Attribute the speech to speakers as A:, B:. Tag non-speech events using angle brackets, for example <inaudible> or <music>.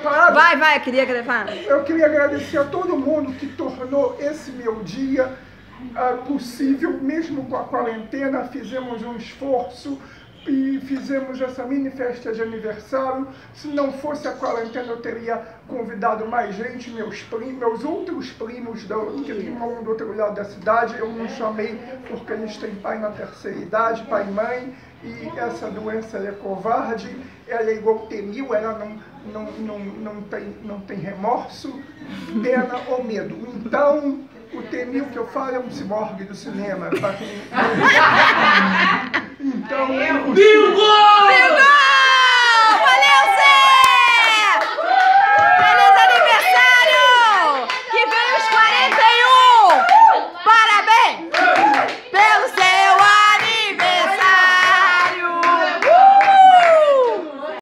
A: Vai, vai, queria gravar.
B: Eu queria agradecer a todo mundo que tornou esse meu dia uh, possível, mesmo com a quarentena, fizemos um esforço e fizemos essa mini festa de aniversário. Se não fosse a quarentena, eu teria convidado mais gente, meus primos, meus outros primos do, que moram do outro lado da cidade. Eu não chamei porque eles têm pai na terceira idade, pai e mãe, e essa doença é covarde, ela é igual temil, ela não, não, não, não, tem, não tem remorso, pena ou medo. Então, o Temil que eu falo é um ciborgue do cinema. Então,
C: Bingo! <laughs>